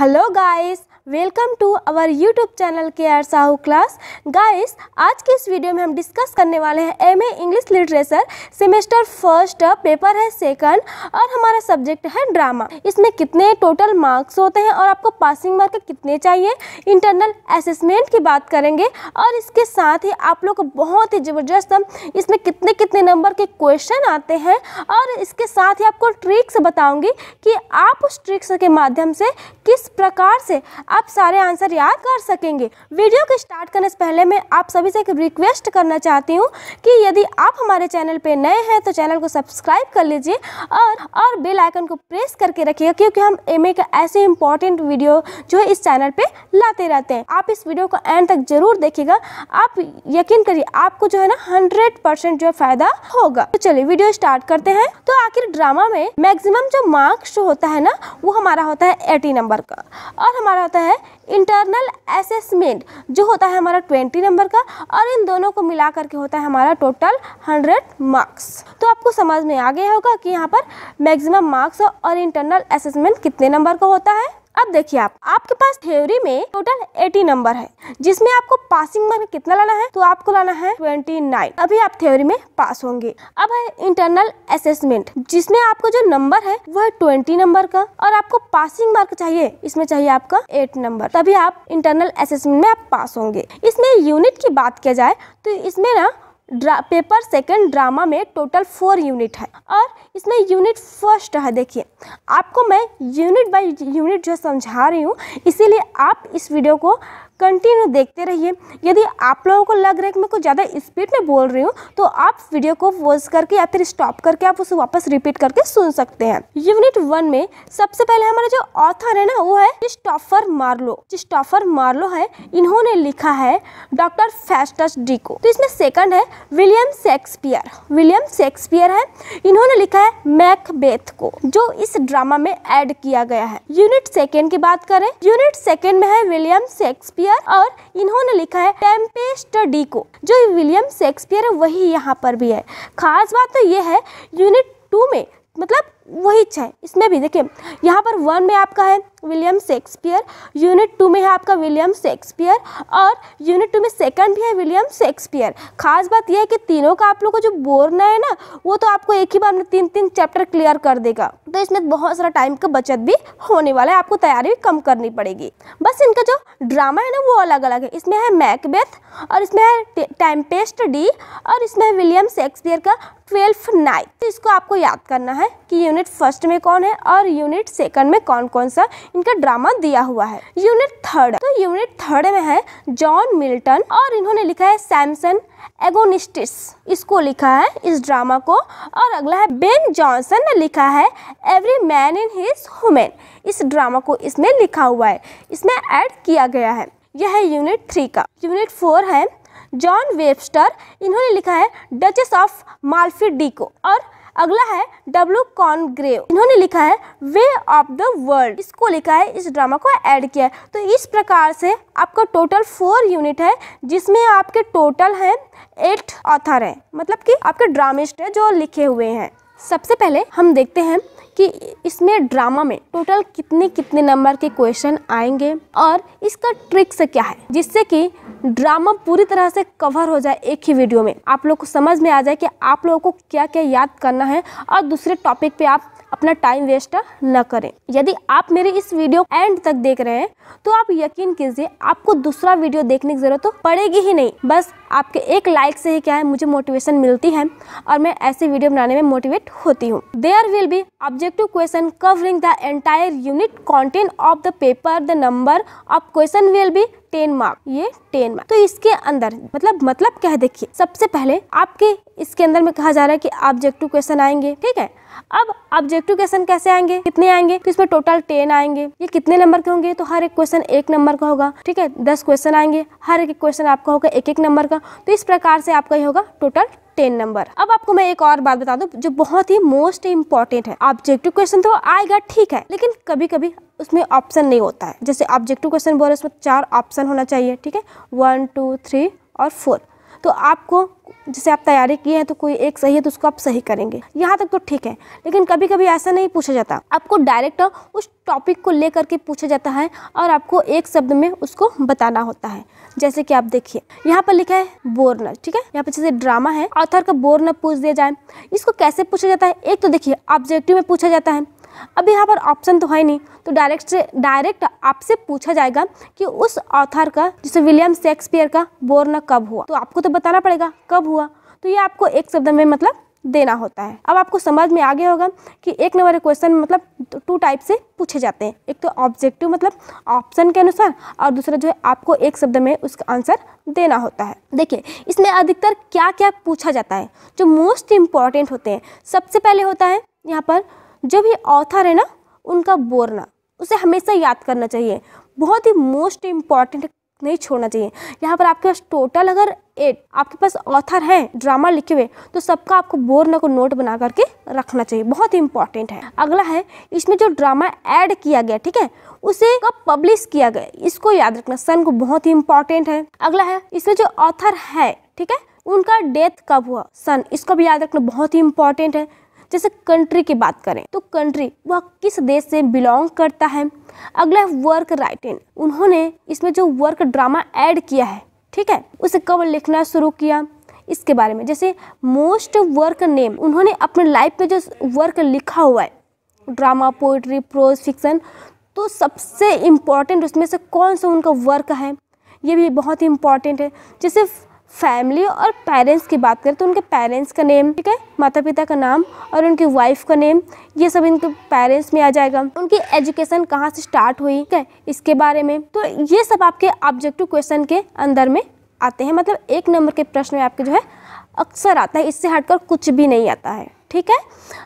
Hello guys welcome to our YouTube channel K R Sahu class. Guys आज के इस video में हम डिस्कस करने वाले हैं M A English literature semester first paper है सेकंड और हमारा सब्जेक्ट है ड्रामा इसमें कितने टोटल मार्क्स होते हैं और आपको पासिंग मार्क कितने चाहिए? इंटरनल असेसमेंट की बात करेंगे और इसके साथ ही आप लोग को बहुत ही ज़बरदस्त, इसमें कितने कितने नंबर के क्वेश्चन आते हैं और इसके साथ ही आपको ट्रिक्स बताऊँगी कि आप उस ट्रिक्स के माध्यम से किस प्रकार से आप सारे आंसर याद कर सकेंगे। वीडियो को स्टार्ट करने से पहले मैं आप सभी से एक रिक्वेस्ट करना चाहती हूँ कि यदि आप हमारे चैनल पे नए हैं तो चैनल को सब्सक्राइब कर लीजिए और और बेल आइकन को प्रेस करके रखिएगा, क्योंकि हम एम ए का ऐसे इंपॉर्टेंट वीडियो जो है इस चैनल पे लाते रहते हैं। आप इस वीडियो को एंड तक ज़रूर देखिएगा। आप यकीन करिए, आपको जो है ना हंड्रेड परसेंट जो है फ़ायदा होगा। तो चलिए वीडियो स्टार्ट करते हैं। तो आखिर ड्रामा में मैक्सिमम जो मार्क्स होता है ना, वो हमारा होता है एटी नंबर का। और हमारा होता है इंटरनल असेसमेंट जो होता है हमारा ट्वेंटी नंबर का, और इन दोनों को मिला करके होता है हमारा टोटल हंड्रेड मार्क्स तो आपको समझ में आ गया होगा कि यहाँ पर मैक्सिमम मार्क्स और इंटरनल असेसमेंट कितने नंबर का होता है? अब देखिए आप, आपके पास थ्योरी में टोटल 80 नंबर है, जिसमें आपको पासिंग मार्क कितना लाना है? तो आपको लाना है 29 अभी आप थ्योरी में पास होंगे। अब है इंटरनल असेसमेंट जिसमें आपको जो नंबर है वह 20 नंबर का, और आपको पासिंग मार्क चाहिए, इसमें चाहिए आपका 8 नंबर तभी आप इंटरनल असेसमेंट में आप पास होंगे। इसमें यूनिट की बात किया जाए तो इसमें ना पेपर सेकंड ड्रामा में टोटल फोर यूनिट है। और इसमें यूनिट फ़र्स्ट है, देखिए। आपको मैं यूनिट बाय यूनिट जो समझा रही हूँ, इसीलिए आप इस वीडियो को कंटिन्यू देखते रहिए। यदि आप लोगों को लग रहा है कि मैं कुछ ज़्यादा स्पीड में बोल रही हूँ तो आप वीडियो को वॉच करके या फिर स्टॉप करके आप उसे वापस रिपीट करके सुन सकते हैं। यूनिट वन में सबसे पहले हमारा जो ऑथर है ना, वो है जिस्टॉफर मार्लो जिस्टॉफर मार्लो है। इन्होंने लिखा है डॉक्टर फेस्टस डी को तो इसमें सेकंड है विलियम शेक्सपियर विलियम शेक्सपियर है। इन्होंने लिखा है मैकबेथ को, जो इस ड्रामा में ऐड किया गया है। यूनिट सेकेंड की बात करें। यूनिट सेकेंड में है विलियम शेक्सपियर और इन्होंने लिखा है टेम्पेस्ट डी को, जो विलियम शेक्सपियर है वही यहाँ पर भी है। खास बात तो ये है यूनिट टू में मतलब वही है इसमें भी देखिए, यहाँ पर वन में आपका है विलियम शेक्सपियर, यूनिट टू में है आपका विलियम शेक्सपियर, और यूनिट टू में सेकंड भी है विलियम शेक्सपियर। खास बात यह है कि तीनों का आप लोग को जो बोरना है ना, वो तो आपको एक ही बार में तीन तीन चैप्टर क्लियर कर देगा। तो इसमें बहुत सारा टाइम का बचत भी होने वाला है, आपको तैयारी भी कम करनी पड़ेगी। बस इनका जो ड्रामा है ना, वो अलग अलग है। इसमें है मैकबेथ, और इसमें है टाइमपेस्ट डी, और इसमें है विलियम शेक्सपियर का ट्वेल्थ नाइट। तो इसको आपको याद करना है कि यूनिट फ़र्स्ट में कौन है और यूनिट सेकंड में कौन कौन सा इनका ड्रामा दिया हुआ है। यूनिट थर्ड तो यूनिट थर्ड में है जॉन मिल्टन और इन्होंने लिखा है सैमसन एगोनिस्टिस। इसको लिखा है इस ड्रामा को और अगला है बेन जॉनसन ने लिखा है every man in his humour. इस ड्रामा को इसमें लिखा हुआ है, इसमें ऐड किया गया है। यह है यूनिट थ्री का। यूनिट फोर है जॉन वेबस्टर, इन्होंने लिखा है डचेस ऑफ़ माल्फी डी को और अगला है डब्ल्यू कॉनग्रेव इन्होंने लिखा है वे ऑफ़ द वर्ल्ड इसको लिखा है, इस ड्रामा को ऐड किया है। तो इस प्रकार से आपका टोटल फोर यूनिट है, जिसमें आपके टोटल हैं एट ऑथर हैं। मतलब कि आपके ड्रामिस्ट है जो लिखे हुए हैं। सबसे पहले हम देखते हैं कि इसमें ड्रामा में टोटल कितने कितने नंबर के क्वेश्चन आएँगे और इसका ट्रिक्स क्या है, जिससे कि ड्रामा पूरी तरह से कवर हो जाए एक ही वीडियो में। आप लोग को समझ में आ जाए कि आप लोगों को क्या क्या याद करना है और दूसरे टॉपिक पे आप अपना टाइम वेस्ट न करें। यदि आप मेरे इस वीडियो एंड तक देख रहे हैं तो आप यकीन कीजिए, आपको दूसरा वीडियो देखने की ज़रूरत तो पड़ेगी ही नहीं। बस आपके एक लाइक से ही क्या है, मुझे मोटिवेशन मिलती है और मैं ऐसे वीडियो बनाने में मोटिवेट होती हूँ। There will be objective question covering the entire unit content of the paper the number of question will be ten mark ये टेन मार्क तो इसके अंदर मतलब मतलब क्या है देखिए, सबसे पहले आपके, इसके अंदर में कहा जा रहा है कि ऑब्जेक्टिव क्वेश्चन आएँगे, ठीक है? अब ऑब्जेक्टिव क्वेश्चन कैसे आएँगे? कितने आएँगे? तो इसमें टोटल टेन आएँगे। ये कितने नंबर के होंगे? तो हर एक क्वेश्चन एक नंबर का होगा, ठीक है? दस क्वेश्चन आएँगे, हर एक क्वेश्चन आपका होगा एक एक नंबर का। तो इस प्रकार से आपका ये होगा टोटल टेन नंबर। अब आपको मैं एक और बात बता दूँ, जो बहुत ही मोस्ट इंपॉर्टेंट है। ऑब्जेक्टिव क्वेश्चन तो आएगा, ठीक है, लेकिन कभी कभी उसमें ऑप्शन नहीं होता है। जैसे ऑब्जेक्टिव क्वेश्चन बोल रहे उसमें चार ऑप्शन होना चाहिए, ठीक है? वन टू थ्री और फोर तो आपको जैसे आप तैयारी किए हैं तो कोई एक सही है तो उसको आप सही करेंगे। यहाँ तक तो ठीक है, लेकिन कभी कभी ऐसा नहीं पूछा जाता। आपको डायरेक्ट उस टॉपिक को लेकर के पूछा जाता है और आपको एक शब्द में उसको बताना होता है। जैसे कि आप देखिए, यहाँ पर लिखा है बोरनर, ठीक है? यहाँ पर जैसे ड्रामा है, ऑथर का बोरनर पूछ दिया जाए। इसको कैसे पूछा जाता है? एक तो देखिए, ऑब्जेक्टिव में पूछा जाता है। अब यहाँ पर ऑप्शन तो है नहीं। तो डायरेक्ट से डायरेक्ट आपसे पूछा जाएगा कि उस ऑथर का, जैसे विलियम शेक्सपियर का बोर्न कब हुआ? तो आपको तो बताना पड़ेगा, कब हुआ? तो ये आपको एक शब्द में मतलब देना होता है। अब आपको समझ में आ गया होगा कि एक नंबर के क्वेश्चन मतलब टू टाइप से पूछे जाते हैं। एक तो ऑब्जेक्टिव मतलब ऑप्शन के अनुसार और दूसरा जो है आपको एक शब्द में उसका आंसर देना होता है। देखिए, इसमें अधिकतर क्या क्या पूछा जाता है जो मोस्ट इंपॉर्टेंट होते हैं। सबसे पहले होता है यहाँ पर जो भी ऑथर है ना, उनका बोलना, उसे हमेशा याद करना चाहिए। बहुत ही मोस्ट इंपॉर्टेंट नहीं छोड़ना चाहिए। यहाँ पर आपके पास टोटल अगर एट आपके पास ऑथर है ड्रामा लिखे हुए तो सबका आपको बोर्न को नोट बना करके रखना चाहिए। बहुत ही इंपॉर्टेंट है। अगला है, इसमें जो ड्रामा ऐड किया गया, ठीक है, उसे कब पब्लिश किया गया, इसको याद रखना। सन को बहुत ही इंपॉर्टेंट है। अगला है, इसमें जो ऑथर है, ठीक है, उनका डेथ कब हुआ? सन, इसको भी याद रखना बहुत ही इंपॉर्टेंट है। जैसे कंट्री की बात करें तो कंट्री वह किस देश से बिलोंग करता है? अगला है वर्क राइटिंग उन्होंने इसमें जो वर्क ड्रामा ऐड किया है, ठीक है, उसे कब लिखना शुरू किया? इसके बारे में, जैसे मोस्ट वर्क नेम उन्होंने अपने लाइफ में जो वर्क लिखा हुआ है ड्रामा पोइट्री प्रोज फिक्सन तो सबसे इंपॉर्टेंट उसमें से कौन सा उनका वर्क है? ये भी बहुत ही इंपॉर्टेंट है। जैसे फैमिली और पेरेंट्स की बात करें तो उनके पेरेंट्स का नेम, ठीक है? माता पिता का नाम और उनकी वाइफ का नेम, ये सब इनके पेरेंट्स में आ जाएगा। उनकी एजुकेशन कहाँ से स्टार्ट हुई, ठीक है? इसके बारे में। तो ये सब आपके ऑब्जेक्टिव क्वेश्चन के अंदर में आते हैं। मतलब एक नंबर के प्रश्न में आपके जो है अक्सर आता है, इससे हटकर कुछ भी नहीं आता है। ठीक है?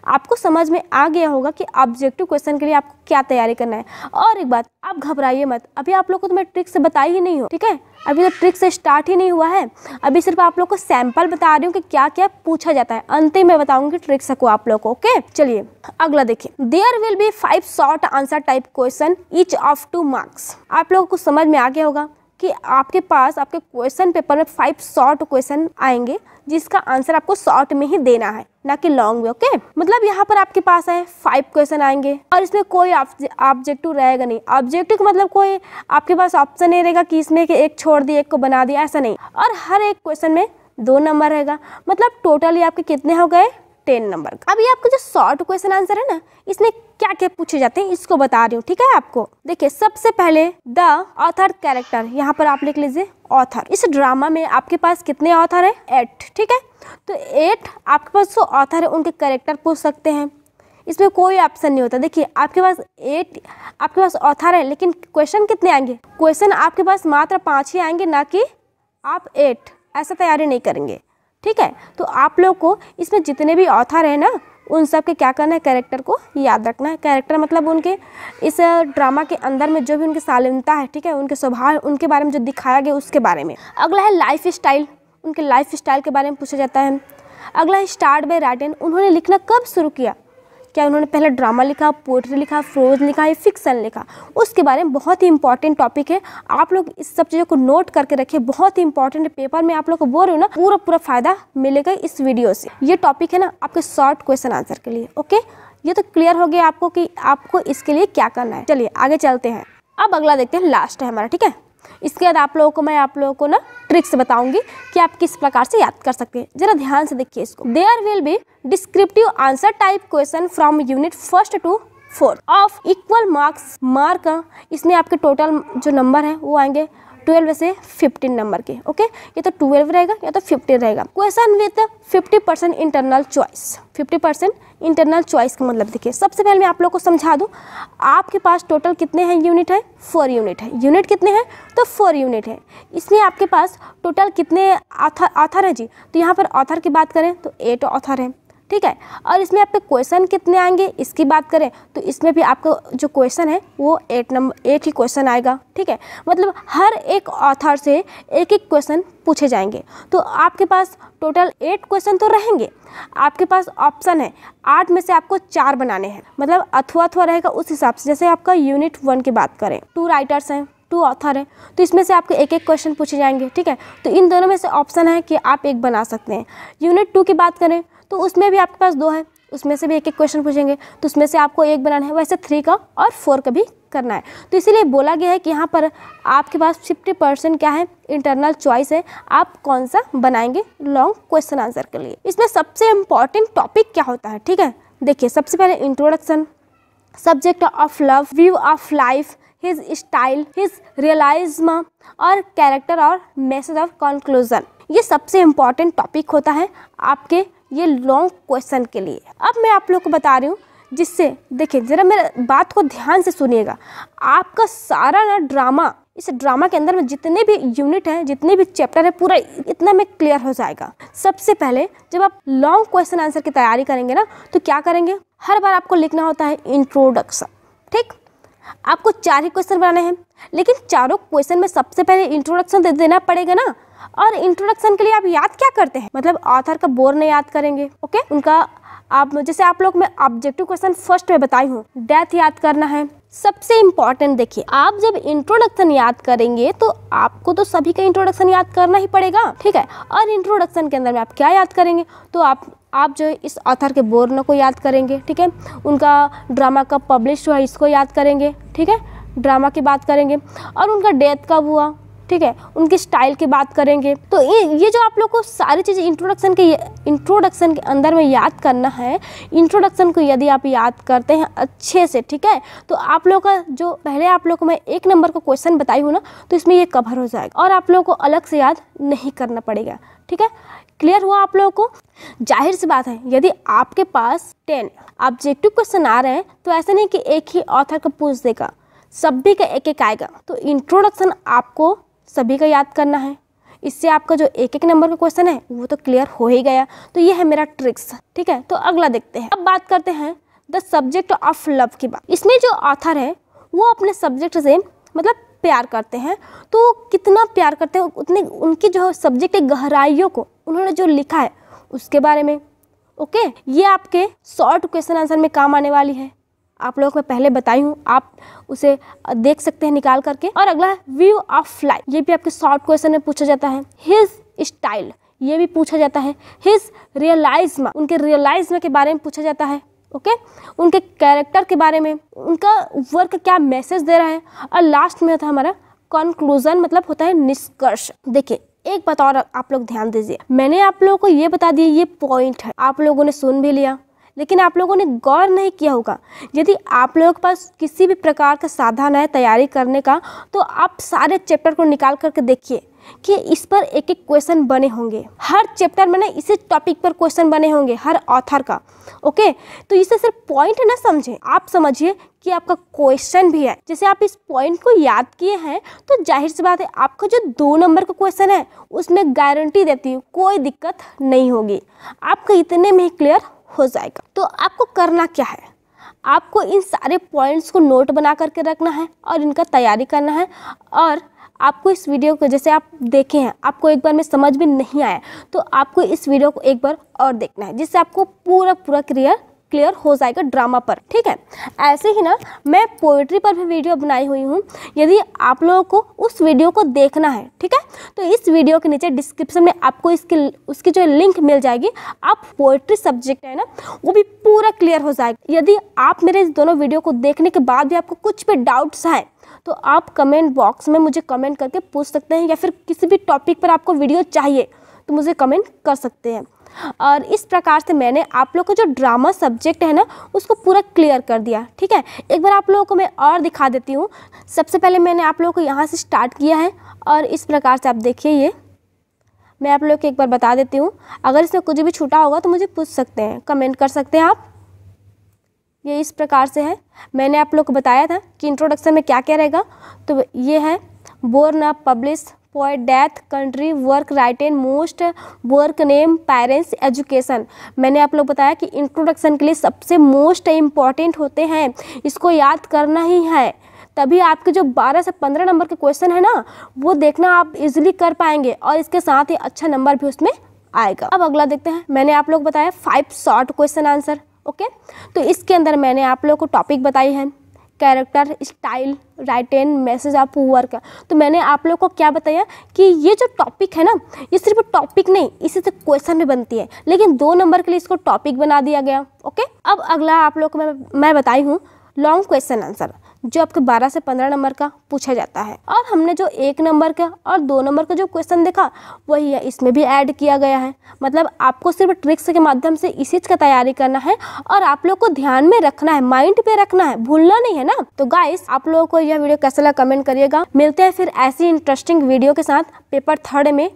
आपको समझ में आ गया होगा कि ऑब्जेक्टिव क्वेश्चन के लिए आपको क्या तैयारी करना है। और एक बात, आप घबराइए मत। अभी आप लोग को तो मैं ट्रिक से बताई ही नहीं हूँ, ठीक है? अभी तो ट्रिक से स्टार्ट ही नहीं हुआ है। अभी सिर्फ़ आप लोग को सैंपल बता रही हूँ कि क्या क्या पूछा जाता है। अंतिम में बताऊँगी ट्रिक्स को आप लोग को, ओके? चलिए, अगला देखिए। There will be five short answer type question each of two marks आप लोगों को समझ में आ गया होगा कि आपके पास, आपके क्वेश्चन पेपर में फाइव शॉर्ट क्वेश्चन आएँगे। जिसका आंसर आपको शॉर्ट में ही देना है, ना कि लॉन्ग में ओके? मतलब यहाँ पर आपके पास है फाइव क्वेश्चन आएँगे। और इसमें कोई ऑब्जेक्टिव रहेगा नहीं। ऑब्जेक्टिव मतलब कोई आपके पास ऑप्शन नहीं रहेगा कि इसमें कि एक छोड़ दिया, एक को बना दिया, ऐसा नहीं। और हर एक क्वेश्चन में दो नंबर रहेगा। मतलब टोटली आपके कितने हो गए? टेन नंबर का। अभी आपको जो शॉर्ट क्वेश्चन आंसर है ना, इसमें क्या क्या पूछे जाते हैं, इसको बता रही हूँ, ठीक है आपको? देखिए, सबसे पहले द ऑथर कैरेक्टर, यहाँ पर आप लिख लीजिए, ऑथर। इस ड्रामा में आपके पास कितने ऑथर है? एट, ठीक है? तो एट, आपके पास जो ऑथर है, उनके कैरेक्टर पूछ सकते हैं। इसमें कोई ऑप्शन नहीं होता। देखिए, आपके पास एट, आपके पास ऑथर है, लेकिन क्वेश्चन कितने आएँगे? क्वेश्चन आपके पास मात्र पाँच ही आएँगे, ना कि आप एट। ऐसा तैयारी नहीं करेंगे। ठीक है? तो आप लोग को इसमें जितने भी ऑथर हैं ना, उन सब के क्या करना है? कैरेक्टर को याद रखना है। कैरेक्टर मतलब उनके, इस ड्रामा के अंदर में जो भी उनकी शालीनता है, ठीक है? उनके स्वभाव, उनके बारे में जो दिखाया गया उसके बारे में। अगला है लाइफ स्टाइल उनके लाइफ स्टाइल के बारे में पूछा जाता है। अगला है स्टार्ट बाय राइटन उन्होंने लिखना कब शुरू किया? क्या उन्होंने पहले ड्रामा लिखा पोइट्री लिखा फ्रोज लिखा, या फिक्सन लिखा? उसके बारे में बहुत ही इंपॉर्टेंट टॉपिक है। आप लोग इस सब चीज़ों को नोट करके रखिए। बहुत ही इंपॉर्टेंट पेपर में आप लोग को बोल रहे हो ना पूरा पूरा फ़ायदा मिलेगा इस वीडियो से। ये टॉपिक है ना, आपके शॉर्ट क्वेश्चन आंसर के लिए ओके ये तो क्लियर हो गया आपको कि आपको इसके लिए क्या करना है। चलिए, आगे चलते हैं। अब अगला देखते हैं लास्ट है हमारा, ठीक है? इसके बाद आप लोगों को मैं आप लोगों को ना ट्रिक्स बताऊँगी कि आप किस प्रकार से याद कर सकते हैं। जरा ध्यान से देखिए इसको। There will be descriptive answer type question from unit first to fourth of equal marks mark इसमें आपके टोटल जो नंबर है, वो आएँगे। ट्वेल्व से फिफ्टीन नंबर के, ओके? ये तो ट्वेल्व रहेगा या तो फिफ्टीन रहेगा। Question with fifty percent internal choice. Fifty percent internal choice का मतलब देखिए, सबसे पहले मैं आप लोग को समझा दूँ, आपके पास टोटल कितने हैं यूनिट है? फोर यूनिट है। यूनिट कितने हैं? तो फोर यूनिट है। इसमें आपके पास टोटल कितने आथर आथर है जी? तो यहाँ पर ऑथर की बात करें तो एट ऑथर है। ठीक है? और इसमें आपके क्वेश्चन कितने आएँगे? इसकी बात करें तो इसमें भी आपका जो क्वेश्चन है, वो एट नंबर एट ही क्वेश्चन आएगा, ठीक है? मतलब हर एक ऑथर से एक एक क्वेश्चन पूछे जाएँगे। तो आपके पास टोटल एट क्वेश्चन तो रहेंगे। आपके पास ऑप्शन है, आठ में से आपको चार बनाने हैं। मतलब अथवा अथवा रहेगा उस हिसाब से। जैसे आपका यूनिट वन की बात करें टू राइटर्स हैं टू ऑथर है तो इसमें से आपको एक एक क्वेश्चन पूछे जाएँगे, ठीक है? तो इन दोनों में से ऑप्शन है कि आप एक बना सकते हैं। यूनिट टू की बात करें तो उसमें भी आपके पास दो है। उसमें से भी एक एक क्वेश्चन पूछेंगे। तो उसमें से आपको एक बनाना है वैसे थ्री का और फोर का भी करना है। तो इसीलिए बोला गया है कि यहाँ पर आपके पास फिफ्टी परसेंट क्या है? इंटरनल चॉइस है। आप कौन सा बनाएँगे? लॉन्ग क्वेश्चन आंसर के लिए। इसमें सबसे इंपॉर्टेंट टॉपिक क्या होता है? ठीक है? देखिए, सबसे पहले introduction subject of love view of life his style his realism और कैरेक्टर और मैसेज ऑफ़ कंक्लूजन ये सबसे इंपॉर्टेंट टॉपिक होता है आपके ये लॉन्ग क्वेश्चन के लिए। अब मैं आप लोग को बता रही हूँ, जिससे देखिए, ज़रा मेरे बात को ध्यान से सुनिएगा। आपका सारा ना ड्रामा इस ड्रामा के अंदर में जितने भी यूनिट हैं, जितने भी चैप्टर है, पूरा इतना में क्लियर हो जाएगा। सबसे पहले जब आप लॉन्ग क्वेश्चन आंसर की तैयारी करेंगे ना तो क्या करेंगे? हर बार आपको लिखना होता है इंट्रोडक्शन ठीक? आपको चार ही क्वेश्चन बनाने हैं, लेकिन चारों क्वेश्चन में सबसे पहले इंट्रोडक्शन दे देना पड़ेगा ना। और इंट्रोडक्शन के लिए आप याद क्या करते हैं? मतलब ऑथर का बोर नहीं याद करेंगे ओके उनका आप, जैसे आप लोग, मैं ऑब्जेक्टिव क्वेश्चन फ़र्स्ट में बताई हूँ। डेथ याद करना है। सबसे इंपॉर्टेंट देखिए, आप जब इंट्रोडक्शन याद करेंगे तो आपको तो सभी का इंट्रोडक्शन याद करना ही पड़ेगा, ठीक है? और इंट्रोडक्शन के अंदर में आप क्या याद करेंगे? तो आप आप जो है इस ऑथर के बोर्न को याद करेंगे, ठीक है? उनका ड्रामा कब पब्लिश हुआ, इसको याद करेंगे, ठीक है? ड्रामा की बात करेंगे। और उनका डेथ कब हुआ? ठीक है? उनकी स्टाइल की बात करेंगे। तो ये ये जो आप लोग को सारी चीज़ें इंट्रोडक्शन के इंट्रोडक्शन के अंदर में याद करना है इंट्रोडक्शन को यदि आप याद करते हैं अच्छे से, ठीक है? तो आप लोग का जो, पहले आप लोग को मैं एक नंबर का क्वेश्चन बताई हूँ ना तो इसमें ये कवर हो जाएगा। और आप लोग को अलग से याद नहीं करना पड़ेगा, ठीक है? क्लियर हुआ आप लोगों को? ज़ाहिर सी बात है, यदि आपके पास टेन ऑब्जेक्टिव क्वेश्चन आ रहे हैं तो ऐसा नहीं कि एक ही ऑथर का पूछ देगा, सभी का एक एक आएगा। तो इंट्रोडक्शन आपको सभी का याद करना है। इससे आपका जो एक एक नंबर का क्वेश्चन है, वो तो क्लियर हो ही गया। तो ये है मेरा ट्रिक्स ठीक है? तो अगला देखते हैं। अब बात करते हैं द सब्जेक्ट ऑफ़ लव की बात। इसमें जो ऑथर है, वो अपने सब्जेक्ट से मतलब प्यार करते हैं। तो कितना प्यार करते हैं, उतने उनकी जो सब्जेक्ट गहराइयों को उन्होंने जो लिखा है, उसके बारे में ओके ये आपके शॉर्ट क्वेश्चन आंसर में काम आने वाली है। आप लोग मैं पहले बताई हूँ, आप उसे देख सकते हैं निकाल करके। और अगला है व्यू ऑफ़ लाइफ ये भी आपके शॉर्ट क्वेश्चन में पूछा जाता है। हिज स्टाइल ये भी पूछा जाता है। हिज रियलाइज्म उनके रियलाइज्म के बारे में पूछा जाता है ओके उनके कैरेक्टर के बारे में, उनका वर्क क्या मैसेज दे रहा है? और लास्ट में होता है हमारा कंक्लूजन मतलब होता है निष्कर्ष। देखिए, एक बात और आप लोग ध्यान दीजिए। मैंने आप लोगों को ये बता दिया, ये पॉइंट है। आप लोगों ने सुन भी लिया। लेकिन आप लोगों ने गौर नहीं किया होगा। यदि आप लोगों के पास किसी भी प्रकार का साधन है तैयारी करने का तो आप सारे चैप्टर को निकाल करके देखिए कि इस पर एक एक क्वेश्चन बने होंगे। हर चैप्टर में ना इसी टॉपिक पर क्वेश्चन बने होंगे, हर ऑथर का। ओके? तो इसे सिर्फ़ पॉइंट ना समझें। आप समझिए कि आपका क्वेश्चन भी है। जैसे आप इस पॉइंट को याद किए हैं तो ज़ाहिर सी बात है आपका जो दो नंबर का क्वेश्चन है, उसमें गारंटी देती हूँ, कोई दिक्कत नहीं होगी। आपका इतने में ही क्लियर हो जाएगा। तो आपको करना क्या है? आपको इन सारे पॉइंट्स को नोट बना करके रखना है और इनका तैयारी करना है और आपको इस वीडियो को, जैसे आप देखे हैं, आपको एक बार में समझ में नहीं आया तो आपको इस वीडियो को एक बार और देखना है, जिससे आपको पूरा पूरा क्लियर क्लियर हो जाएगा ड्रामा पर, ठीक है? ऐसे ही ना, मैं पोइट्री पर भी वीडियो बनाई हुई हूँ, यदि आप लोगों को उस वीडियो को देखना है, ठीक है? तो इस वीडियो के नीचे डिस्क्रिप्शन में आपको इसकी, उसकी जो लिंक मिल जाएगी, आप पोइट्री सब्जेक्ट है ना, वो भी पूरा क्लियर हो जाएगा। यदि आप मेरे इस दोनों वीडियो को देखने के बाद भी आपको कुछ भी डाउट्स हैं तो आप कमेंट बॉक्स में मुझे कमेंट करके पूछ सकते हैं या फिर किसी भी टॉपिक पर आपको वीडियो चाहिए तो मुझे कमेंट कर सकते हैं। और इस प्रकार से मैंने आप लोग को जो ड्रामा सब्जेक्ट है ना, उसको पूरा क्लियर कर दिया, ठीक है? एक बार आप लोगों को मैं और दिखा देती हूँ। सबसे पहले मैंने आप लोगों को यहाँ से स्टार्ट किया है और इस प्रकार से आप देखिए ये। मैं आप लोग को एक बार बता देती हूँ। अगर इसमें कुछ भी छूटा होगा तो मुझे पूछ सकते हैं कमेंट कर सकते हैं आप। ये इस प्रकार से है। मैंने आप लोग को बताया था कि इंट्रोडक्शन में क्या क्या रहेगा। तो ये है born publish poet death country work write and most work name parents education मैंने आप लोग बताया कि इंट्रोडक्शन के लिए सबसे मोस्ट इंपॉर्टेंट होते हैं। इसको याद करना ही है। तभी आपके जो 12 से 15 नंबर के क्वेश्चन है ना, वो देखना आप इजीली कर पाएँगे और इसके साथ ही अच्छा नंबर भी उसमें आएगा। अब अगला देखते हैं। मैंने आप लोग बताया five short question answer okay तो इसके अंदर मैंने आप लोग को टॉपिक बताई है। Character style write and message आप वर्क तो मैंने आप लोग को क्या बताया कि ये जो टॉपिक है ना, ये सिर्फ़ टॉपिक नहीं, इसी से क्वेश्चन भी बनती है। लेकिन दो नंबर के लिए इसको टॉपिक बना दिया गया ओके अब अगला आप लोग को मैं मैं बताई हूँ लॉन्ग क्वेश्चन आंसर जो आपके 12 से 15 नंबर का पूछा जाता है। और हमने जो एक नंबर का और दो नंबर का जो क्वेश्चन देखा, वही है, इसमें भी ऐड किया गया है। मतलब आपको सिर्फ़ ट्रिक्स के माध्यम से इसी का तैयारी करना है और आप लोग को ध्यान में रखना है माइंड पे रखना है, भूलना नहीं है ना? तो गाइस आप लोगों को यह वीडियो कैसा लगा कमेंट करिएगा। मिलते हैं फिर ऐसी इंटरेस्टिंग वीडियो के साथ पेपर थर्ड में।